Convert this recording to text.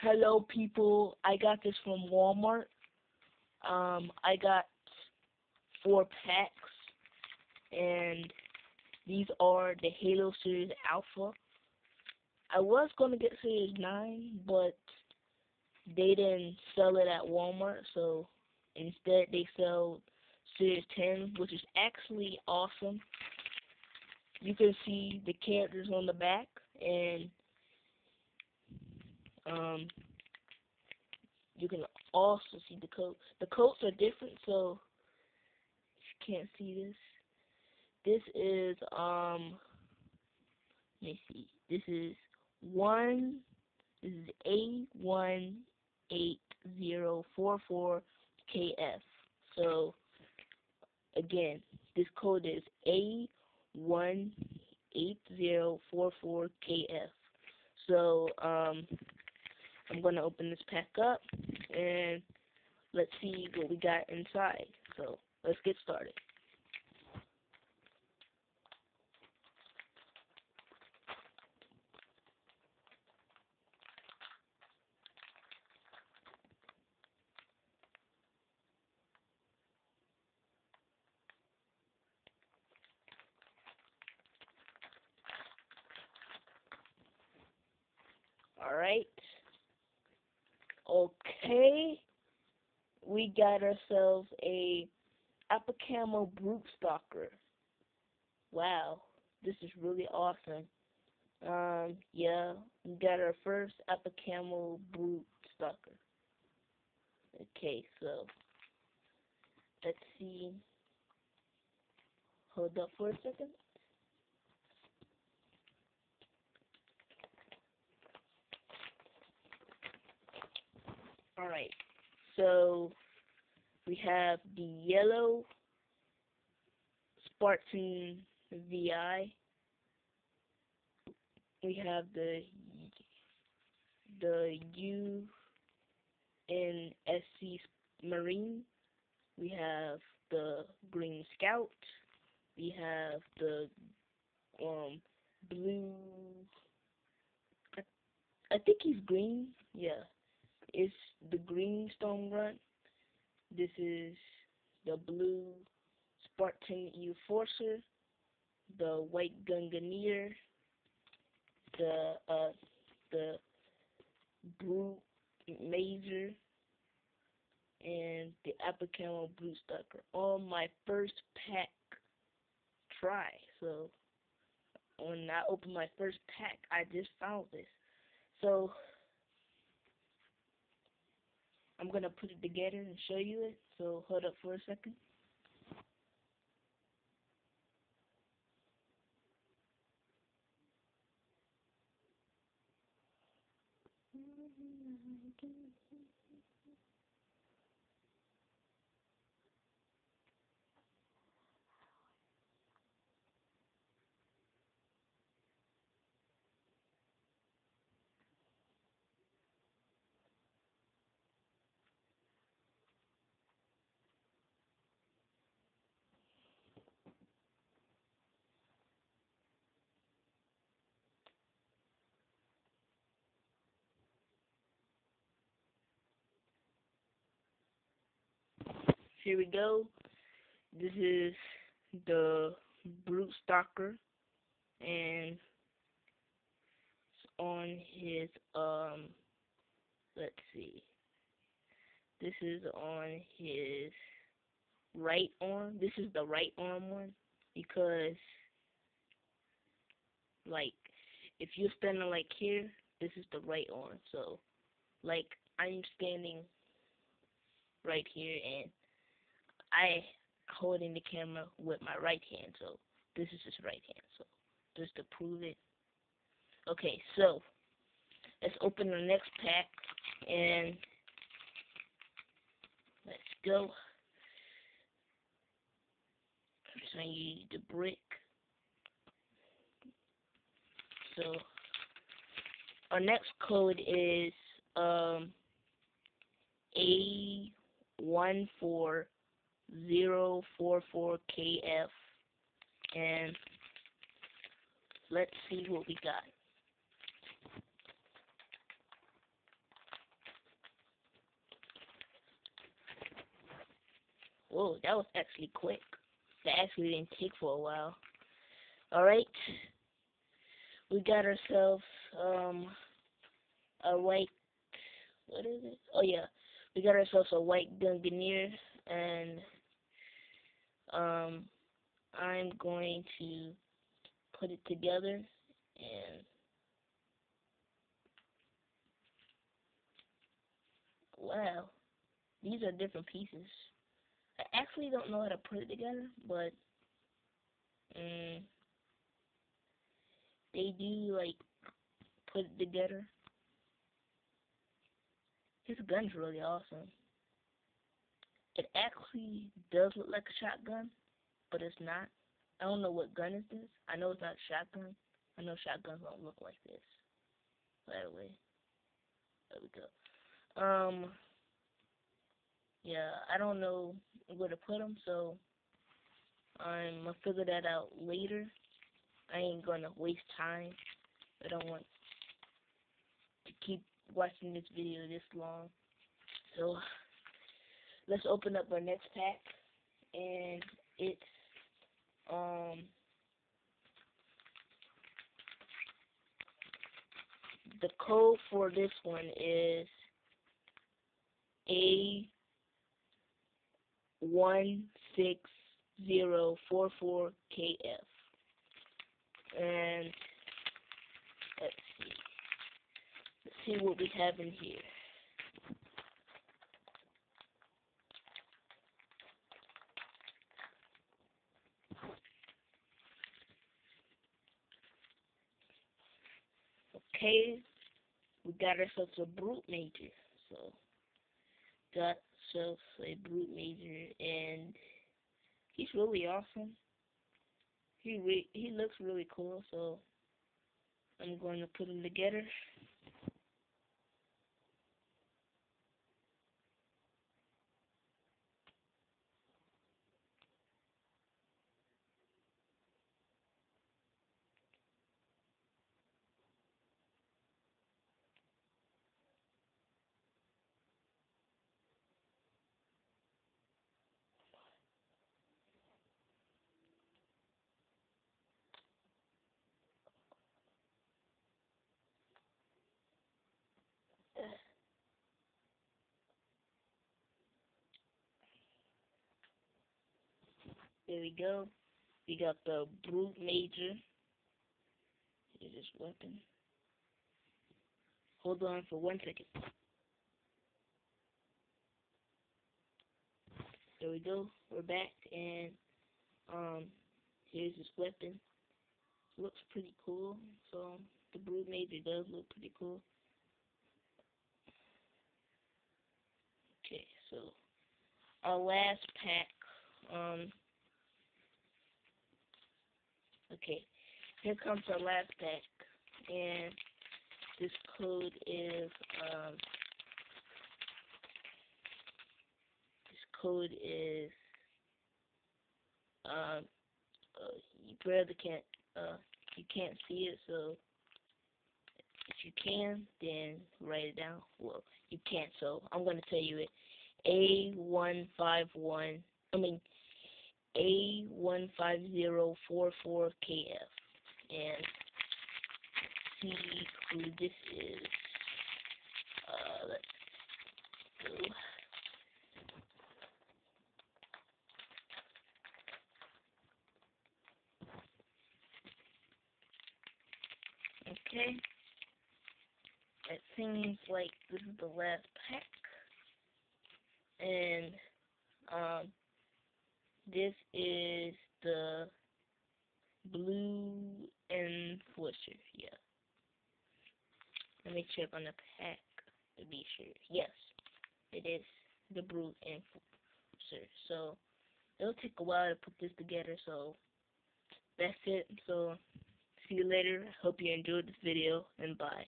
Hello, people. I got this from Walmart. Um, I got four packs, and these are the Halo Series Alpha. I was going to get Series 9, but they didn't sell it at Walmart, so instead they sell Series 10, which is actually awesome. You can see the characters on the back, and um, you can also see the coats. The coats are different, so you can't see this, this is um. Let me see. This is one. This is A one eight zero four four KF. So again, this code is A one eight zero four four KF. So um I'm going to open this pack up and let's see what we got inside. So let's get started. Alright. Okay. We got ourselves a Apocamo Brute Stalker. Wow. This is really awesome. Um, yeah, we got our first Apocamo Brute Stalker. Okay, so let's see. Hold up for a second. Alright, so we have the yellow Spartan VI. We have the the U in SC Marine. We have the Green Scout. We have the um blue. I, I think he's green. Yeah is the green stone grunt. This is the blue Spartan Enforcer, the white Gungnir, the uh the Brute Major, and the Apocamo Brute Stalker on my first pack try. So when I opened my first pack, I just found this. So I'm gonna put it together and show you it. So hold up for a second. here we go. This is the Brute Stalker, and on his, um, let's see, this is on his right arm. This is the right arm one, because, like, if you're standing like here, this is the right arm, so, like, I'm standing right here, and I holding the camera with my right hand, so this is his right hand, so just to prove it. Okay, so let's open the next pack and let's go. First I need the brick. So our next code is um A one four 044KF and let's see what we got. Whoa, that was actually quick. That actually didn't take for a while. Alright. We got ourselves um a white what is it? Oh yeah. We got ourselves a white Gungnir and um, I'm going to put it together, and wow, these are different pieces. I actually don't know how to put it together, but um, they do like put it together. His gun's really awesome. It actually does look like a shotgun, but it's not. I don't know what gun is this. I know it's not a shotgun. I know shotguns don't look like this. By the way. There we go. Um, yeah, I don't know where to put them, so I'm gonna figure that out later. I ain't gonna waste time. I don't want to keep watching this video this long. So let's open up our next pack, and it's um the code for this one is A one six zero four four KF. And let's see. Let's see what we have in here. We got ourselves a brute major. So got ourselves a brute major, and he's really awesome. He re he looks really cool, so I'm going to put him together. There we go. We got the Brute Major. Here's his weapon. Hold on for one second. There we go. We're back, and um, here's his weapon. Looks pretty cool. So the Brute Major does look pretty cool. Okay, so our last pack. Um, Okay, here comes our last pack, and this code is, um, this code is, um, uh, you barely can't, uh, you can't see it, so if you can, then write it down. Well, you can't, so I'm going to tell you it. A151, I mean, a15044KF. And see who this is. Uh, let's go. Okay. It seems like this is the last pack. And, um, this is the blue enforcer. Yeah. Let me check on the pack to be sure. Yes, it is the blue enforcer. So it'll take a while to put this together. So that's it. So see you later. Hope you enjoyed this video and bye.